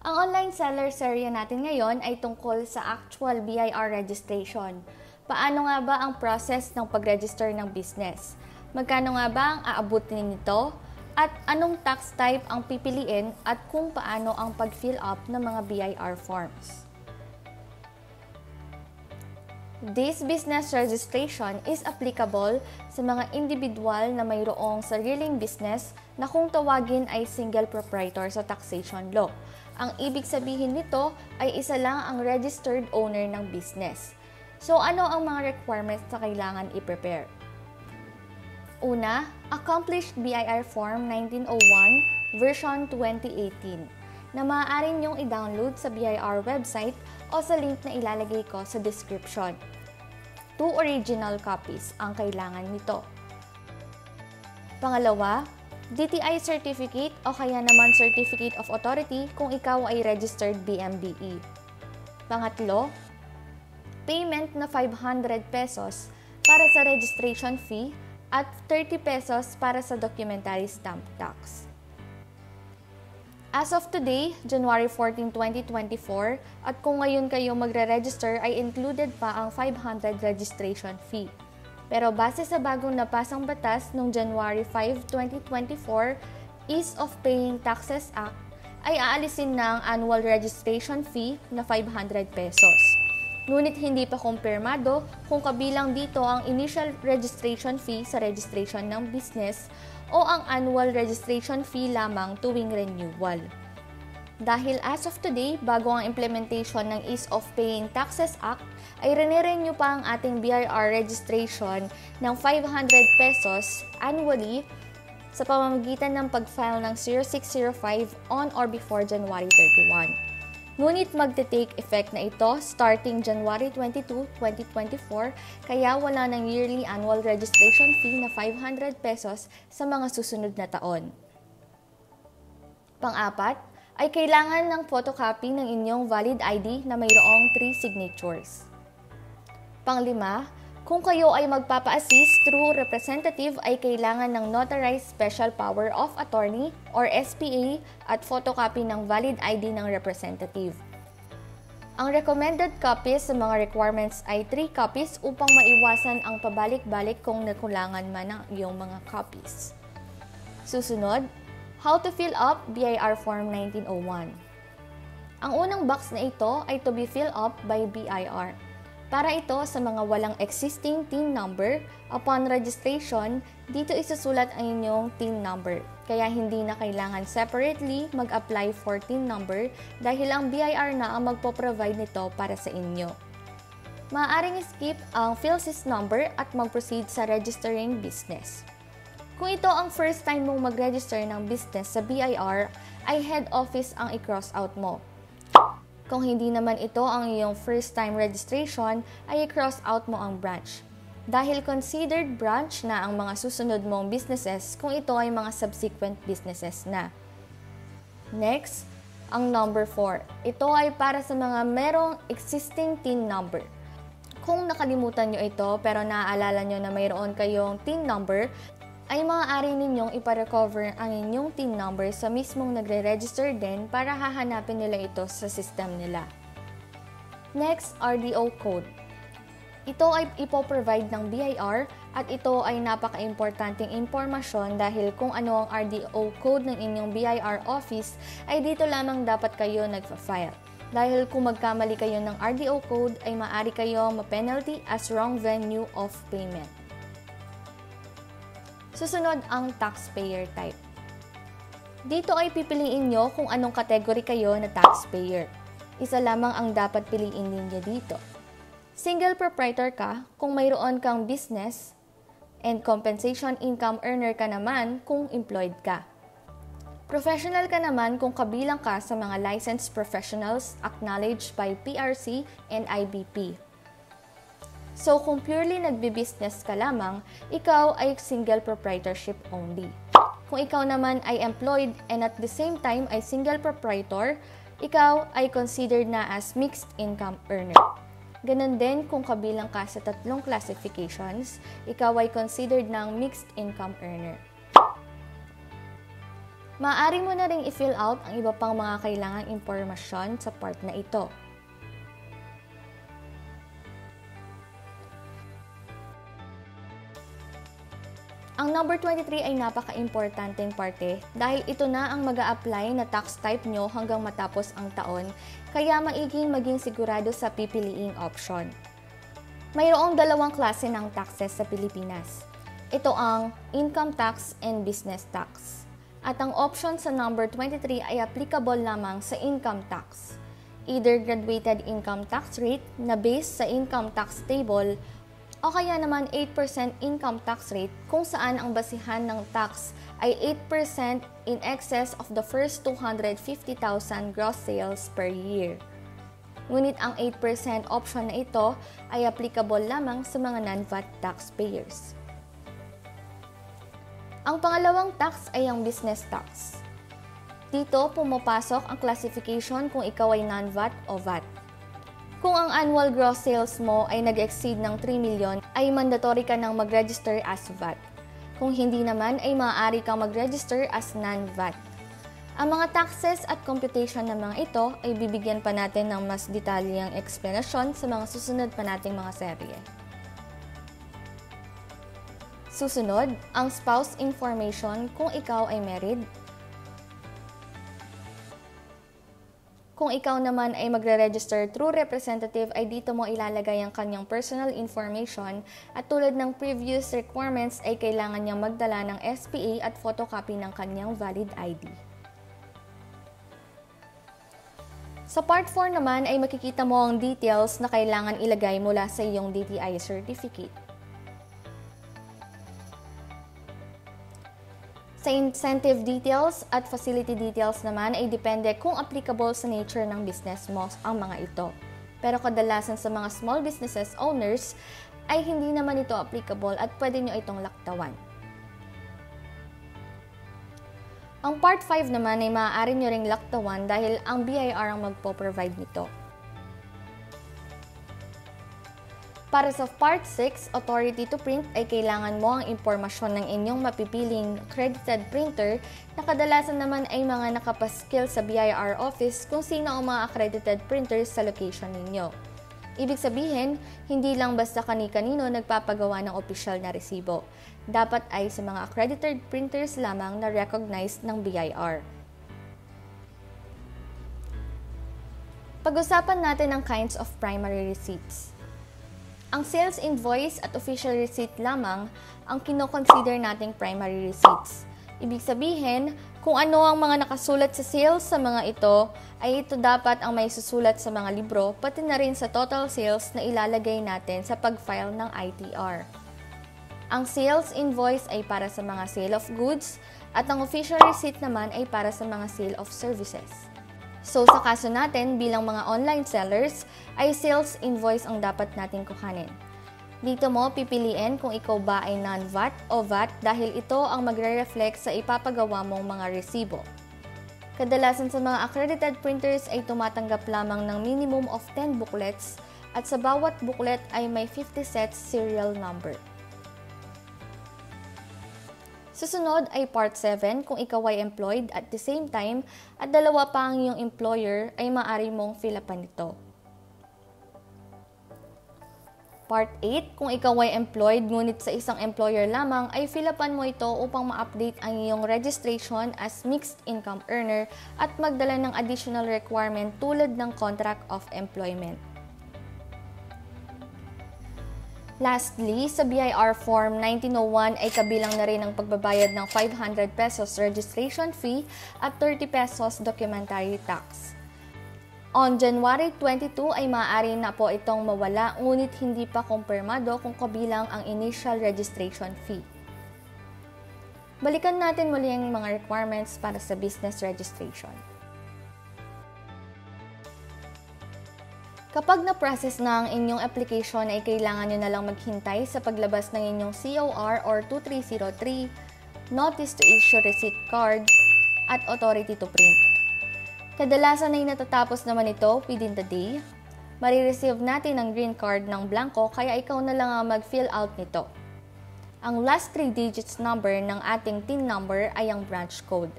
Ang online seller serye natin ngayon ay tungkol sa actual BIR registration. Paano nga ba ang process ng pag-register ng business? Magkano nga ba ang aabutin nito? At anong tax type ang pipiliin at kung paano ang pag-fill up ng mga BIR forms? This business registration is applicable sa mga individual na mayroong sariling business na kung tawagin ay single proprietor sa taxation law. Ang ibig sabihin nito ay isa lang ang registered owner ng business. So ano ang mga requirements na kailangan i-prepare? Una, Accomplished BIR Form 1901 version 2018 na maaari niyong i-download sa BIR website o sa link na ilalagay ko sa description. Two original copies ang kailangan nito. Pangalawa, DTI certificate o kaya naman Certificate of Authority kung ikaw ay registered BMBE. Pangatlo, payment na 500 pesos para sa registration fee at 30 pesos para sa documentary stamp tax. As of today, January 14, 2024, at kung ngayon kayo magre-register ay included pa ang 500 registration fee. Pero base sa bagong napasang batas noong January 5, 2024, Ease of Paying Taxes Act, ay aalisin ng annual registration fee na 500 pesos. Ngunit hindi pa kumpirmado kung kabilang dito ang initial registration fee sa registration ng business o ang annual registration fee lamang tuwing renewal. Dahil as of today, bago ang implementation ng Ease of Paying Taxes Act, ay rene-renew pa ang ating BRR registration ng 500 pesos annually sa pamamagitan ng pag-file ng 0605 on or before January 31. Ngunit magte-take effect na ito starting January 22, 2024, kaya wala ng yearly annual registration fee na 500 pesos sa mga susunod na taon. Pang-apat, ay kailangan ng photocopy ng inyong valid ID na mayroong 3 signatures. Panglima, kung kayo ay magpapa-assist through representative ay kailangan ng Notarized Special Power of Attorney or SPA at photocopy ng valid ID ng representative. Ang recommended copies sa mga requirements ay 3 copies upang maiwasan ang pabalik-balik kung nakulangan man ang iyong mga copies. Susunod, How to fill up BIR Form 1901. Ang unang box na ito ay to be filled up by BIR. Para ito sa mga walang existing TIN number, upon registration, dito isusulat ang inyong TIN number. Kaya hindi na kailangan separately mag-apply for TIN number dahil ang BIR na ang magpo-provide nito para sa inyo. Maaaring skip ang PhilSys number at mag-proceed sa registering business. Kung ito ang first time mong mag-register ng business sa BIR, ay head office ang i-cross out mo. Kung hindi naman ito ang iyong first time registration, ay i-cross out mo ang branch. Dahil considered branch na ang mga susunod mong businesses kung ito ay mga subsequent businesses na. Next, ang number 4. Ito ay para sa mga merong existing TIN number. Kung nakalimutan nyo ito pero naaalala nyo na mayroon kayong TIN number, ay maaari ninyong iparecover ang inyong TIN number sa mismong nagre-register din para hahanapin nila ito sa system nila. Next, RDO code. Ito ay ipoprovide ng BIR at ito ay napaka-importanting impormasyon dahil kung ano ang RDO code ng inyong BIR office ay dito lamang dapat kayo nagfa-file. Dahil kung magkamali kayo ng RDO code ay maaari kayo ma-penalty as wrong venue of payment. Susunod ang taxpayer type. Dito ay pipiliin nyo kung anong category kayo na taxpayer. Isa lamang ang dapat piliin ninyo dito. Single proprietor ka kung mayroon kang business and compensation income earner ka naman kung employed ka. Professional ka naman kung kabilang ka sa mga licensed professionals acknowledged by PRC and IBP. So kung purely nagbi-business ka lamang, ikaw ay single proprietorship only. Kung ikaw naman ay employed and at the same time ay single proprietor, ikaw ay considered na as mixed income earner. Ganon din kung kabilang ka sa tatlong classifications, ikaw ay considered ng mixed income earner. Maaari mo na ring i-fill out ang iba pang mga kailangang impormasyon sa part na ito. Ang number 23 ay napaka-importanteng parte dahil ito na ang mag apply na tax type nyo hanggang matapos ang taon, kaya maiging maging sigurado sa pipiliing option. Mayroong dalawang klase ng taxes sa Pilipinas. Ito ang income tax and business tax. At ang option sa number 23 ay applicable lamang sa income tax. Either graduated income tax rate na based sa income tax table o kaya naman 8% income tax rate kung saan ang basihan ng tax ay 8% in excess of the first 250,000 gross sales per year. Ngunit ang 8% option na ito ay applicable lamang sa mga non-VAT taxpayers. Ang pangalawang tax ay ang business tax. Dito pumapasok ang classification kung ikaw ay non-VAT o VAT. Kung ang annual gross sales mo ay nag-exceed ng 3 million, ay mandatory ka nang mag-register as VAT. Kung hindi naman, ay maaari kang mag-register as non-VAT. Ang mga taxes at computation ng mga ito ay bibigyan pa natin ng mas detalyang eksplanasyon sa mga susunod pa nating mga serye. Susunod, ang spouse information kung ikaw ay married, Kung ikaw naman ay magre-register through representative, ay dito mo ilalagay ang kanyang personal information at tulad ng previous requirements ay kailangan niyang magdala ng SPA at photocopy ng kanyang valid ID. Sa part 4 naman ay makikita mo ang details na kailangan ilagay mula sa iyong DTI certificate. Sa incentive details at facility details naman ay depende kung applicable sa nature ng business mo ang mga ito. Pero kadalasan sa mga small businesses owners ay hindi naman ito applicable at pwede nyo itong laktawan. Ang Part 5 naman ay maaari nyo ring laktawan dahil ang BIR ang magpo-provide nito. Para sa Part 6, Authority to Print ay kailangan mo ang impormasyon ng inyong mapipiling credited printer na kadalasan naman ay mga nakapaskil sa BIR office kung sino ang mga accredited printers sa location ninyo. Ibig sabihin, hindi lang basta kani-kanino nagpapagawa ng opisyal na resibo. Dapat ay sa mga accredited printers lamang na recognized ng BIR. Pag-usapan natin ang kinds of primary receipts. Ang sales invoice at official receipt lamang ang kinoconsider nating primary receipts. Ibig sabihin, kung ano ang mga nakasulat sa sales sa mga ito, ay ito dapat ang may susulat sa mga libro, pati na rin sa total sales na ilalagay natin sa pag-file ng ITR. Ang sales invoice ay para sa mga sale of goods at ang official receipt naman ay para sa mga sale of services. So sa kaso natin bilang mga online sellers, ay sales invoice ang dapat natin kuhanin. Dito mo pipiliin kung ikaw ba ay non-VAT o VAT dahil ito ang magre-reflect sa ipapagawa mong mga resibo. Kadalasan sa mga accredited printers ay tumatanggap lamang ng minimum of 10 booklets at sa bawat booklet ay may 50 sets serial number. Susunod ay Part 7 kung ikaw ay employed at the same time at dalawa pa ang iyong employer ay maaari mong fill upan ito. Part 8, kung ikaw ay employed ngunit sa isang employer lamang, ay fill upan mo ito upang ma-update ang iyong registration as mixed income earner at magdala ng additional requirement tulad ng contract of employment. Lastly, sa BIR Form 1901 ay kabilang na rin ang pagbabayad ng 500 pesos registration fee at 30 pesos documentary tax. On January 22 ay maaari na po itong mawala ngunit hindi pa kumpirmado kung kabilang ang initial registration fee. Balikan natin muli ang mga requirements para sa business registration. Kapag na-process na ang inyong application ay kailangan nyo na lang maghintay sa paglabas ng inyong COR or 2303, Notice to Issue Receipt Card, at Authority to Print. Kadalasan ay natatapos naman ito within the day. Marireceive natin ang green card ng blanco kaya ikaw na lang ang mag-fill out nito. Ang last 3 digits number ng ating TIN number ay ang branch code.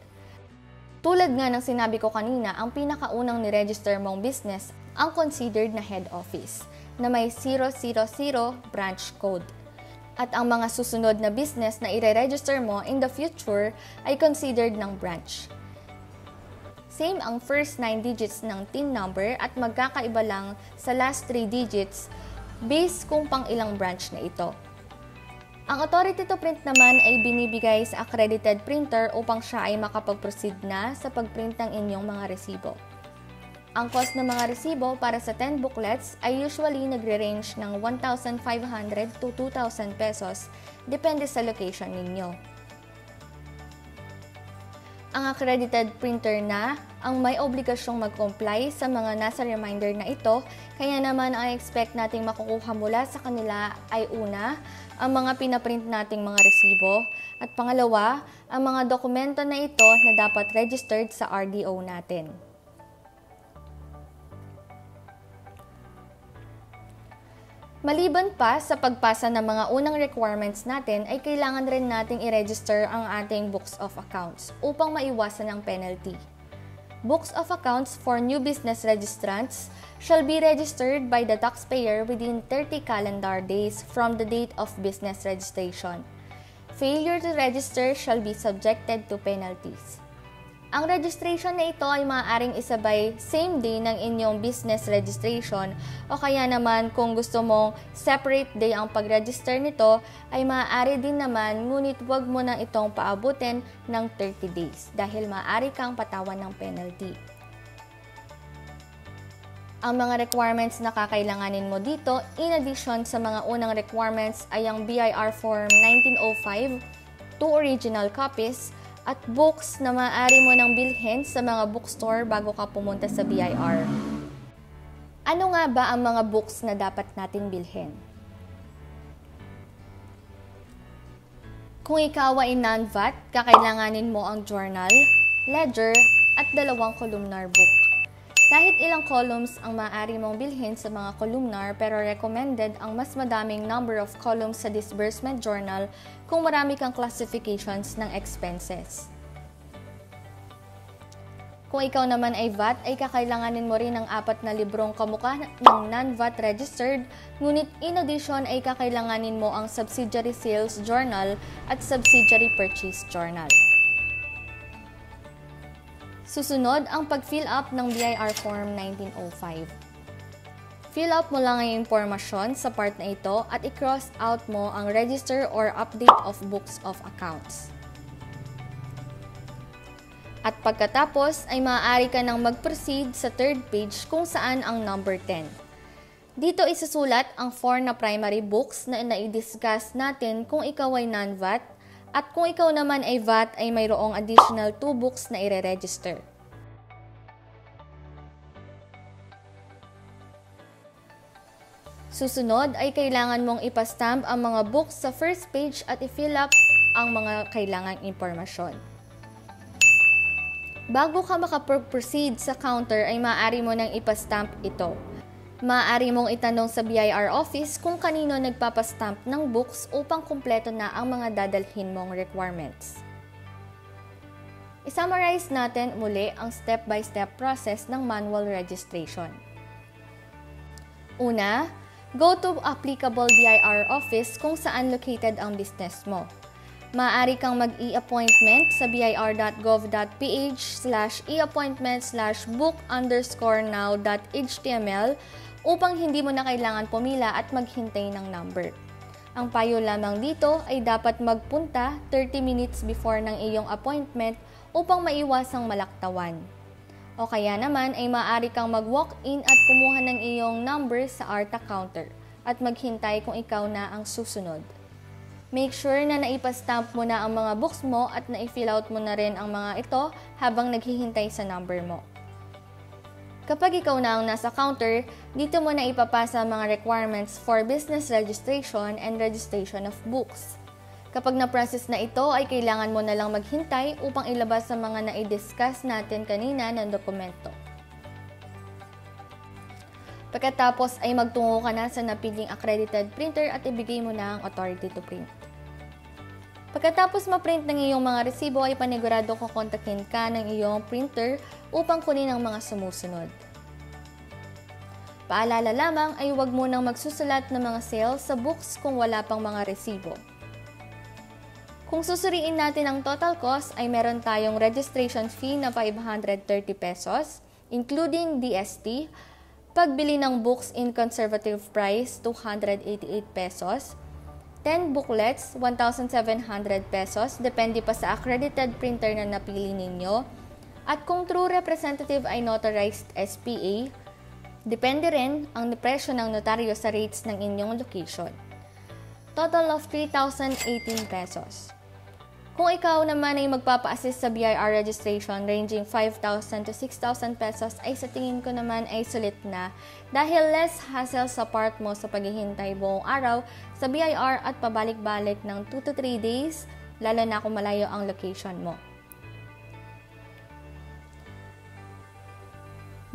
Tulad nga ng sinabi ko kanina, ang pinakaunang ni-register mong business ang considered na head office na may 000 branch code. At ang mga susunod na business na ire-register mo in the future ay considered ng branch. Same ang first 9 digits ng TIN number at magkakaiba lang sa last 3 digits based kung pang ilang branch na ito. Ang authority to print naman ay binibigay sa accredited printer upang siya ay makapag-proceed na sa pagprint ng inyong mga resibo. Ang cost ng mga resibo para sa 10 booklets ay usually nagre-range ng 1,500 to 2,000 pesos depende sa location ninyo. Ang accredited printer na ang may obligasyong mag-comply sa mga nasa reminder na ito, kaya naman ang expect nating makukuha mula sa kanila ay una, ang mga pinaprint nating mga resibo, at pangalawa, ang mga dokumento na ito na dapat registered sa RDO natin. Maliban pa sa pagpasa ng mga unang requirements natin, ay kailangan rin nating i-register ang ating books of accounts upang maiwasan ang penalty. Books of accounts for new business registrants shall be registered by the taxpayer within 30 calendar days from the date of business registration. Failure to register shall be subjected to penalties. Ang registration na ito ay maaaring isabay same day ng inyong business registration o kaya naman kung gusto mong separate day ang pag-register nito ay maaari din naman ngunit huwag mo na itong paabutin ng 30 days dahil maaari kang patawan ng penalty. Ang mga requirements na kakailanganin mo dito, in addition sa mga unang requirements ay ang BIR Form 1905, two original copies, at books na maaari mo nang bilhin sa mga bookstore bago ka pumunta sa BIR. Ano nga ba ang mga books na dapat natin bilhin? Kung ikaw ay non-VAT, kakailanganin mo ang journal, ledger, at dalawang columnar book. Kahit ilang columns ang maaari mong bilhin sa mga columnar pero recommended ang mas madaming number of columns sa disbursement journal kung marami kang classifications ng expenses. Kung ikaw naman ay VAT, ay kakailanganin mo rin ng apat na librong kamukha ng non-VAT registered, ngunit in addition ay kakailanganin mo ang Subsidiary Sales Journal at Subsidiary Purchase Journal. Susunod ang pag-fill up ng BIR Form 1905. Fill up mo lang ang impormasyon sa part na ito at i-cross out mo ang register or update of books of accounts. At pagkatapos ay maaari ka nang mag-proceed sa third page kung saan ang number 10. Dito isusulat ang 4 na primary books na na-discuss natin kung ikaw ay non-VAT at kung ikaw naman ay VAT ay mayroong additional 2 books na ire-register. Susunod ay kailangan mong ipastamp ang mga books sa first page at i-fill up ang mga kailangang impormasyon. Bago ka makaproceed sa counter ay maaari mo nang ipastamp ito. Maaari mong itanong sa BIR office kung kanino nagpapastamp ng books upang kumpleto na ang mga dadalhin mong requirements. I-summarize natin muli ang step-by-step process ng manual registration. Una, go to applicable BIR office kung saan located ang business mo. Maaari kang mag-e-appointment sa bir.gov.ph slash e-appointment slash book underscore now.html upang hindi mo na kailangan pumila at maghintay ng number. Ang payo lamang dito ay dapat magpunta 30 minutes before ng iyong appointment upang maiwasang malaktawan. O kaya naman ay maaari kang mag-walk-in at kumuha ng iyong number sa ARTA counter at maghintay kung ikaw na ang susunod. Make sure na naipastamp mo na ang mga books mo at na-fill out mo na rin ang mga ito habang naghihintay sa number mo. Kapag ikaw na ang nasa counter, dito mo na ipapasa mga requirements for business registration and registration of books. Kapag na-process na ito, ay kailangan mo na lang maghintay upang ilabas sa mga na-discuss natin kanina ng dokumento. Pagkatapos ay magtungo ka na sa napiling accredited printer at ibigay mo na ang authority to print. Pagkatapos ma-print ng iyong mga resibo ay panigurado ko kontakin ka ng iyong printer upang kunin ang mga sumusunod. Paalala lamang ay huwag munang magsusulat ng mga sales sa books kung wala pang mga resibo. Kung susuriin natin ang total cost ay meron tayong registration fee na 530 pesos, including DST, pagbili ng books in conservative price 288 pesos, 10 booklets 1,700 pesos, depende pa sa accredited printer na napili ninyo, at kung true representative ay notarized SPA, depende rin ang presyo ng notaryo sa rates ng inyong location. Total of 3,018 pesos. Kung ikaw naman ay magpapa-assist sa BIR registration ranging 5,000 to 6,000 pesos ay sa tingin ko naman ay sulit na dahil less hassle sa part mo sa paghihintay buong araw sa BIR at pabalik-balik ng 2 to 3 days lalo na kung malayo ang location mo.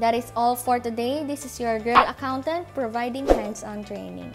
That is all for today. This is your girl accountant providing hands-on training.